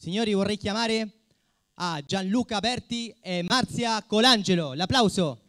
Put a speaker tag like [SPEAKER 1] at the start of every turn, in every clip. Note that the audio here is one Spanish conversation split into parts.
[SPEAKER 1] Signori, vorrei chiamare a Gianluca Berti e Marzia Colangelo. L'applauso.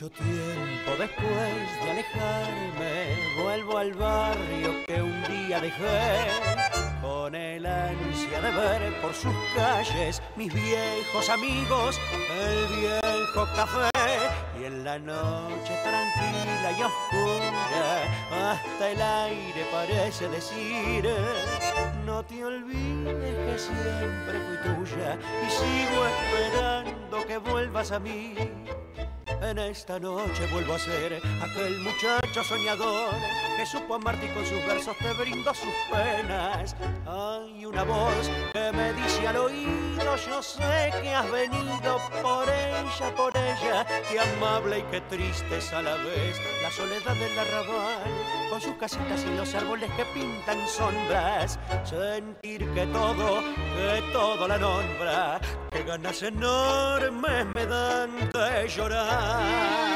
[SPEAKER 2] Mucho tiempo después de alejarme, vuelvo al barrio que un día dejé, con el ansia de ver por sus calles mis viejos amigos, el viejo café, y en la noche tranquila y oscura, hasta el aire parece decir, no te olvides que siempre fui tuya y sigo esperando que vuelvas a mí. En esta noche vuelvo a ser aquel muchacho soñador que supo amarte y con sus versos te brindó sus penas. Hay una voz que me dice al oído, yo sé que has venido por ella, por ella, qué amable y qué triste es a la vez la soledad del arrabal, con sus casitas y los árboles que pintan sombras, sentir que todo, que todo la nombra, ganas enormes me dan de llorar.